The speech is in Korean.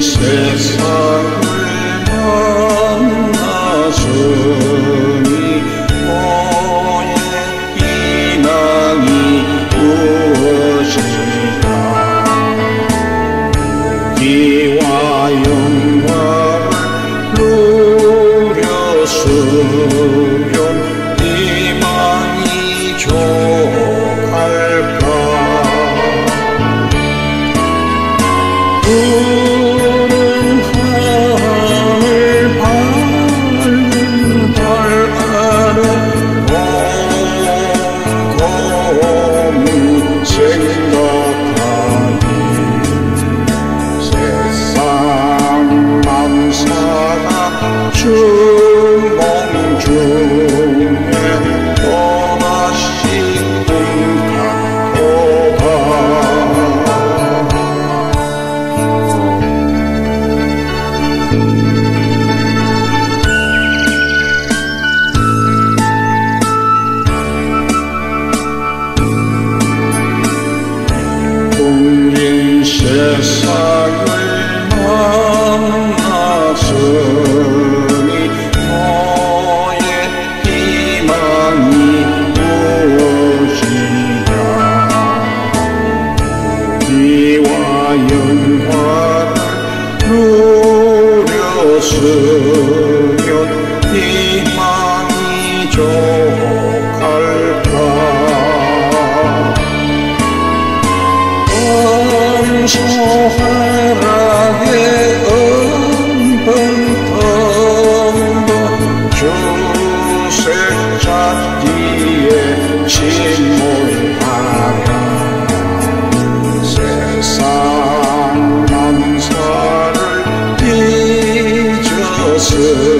세상을 만나서니 너의 희망이 무엇인가? 기와 영광을 누렸으 주몽 중에 또다시 꿈같도다. 꿈린 세상 누렸으면 희망이 족할까? 감소하라의 은번텀도 주색 잡기에 지 Jesus.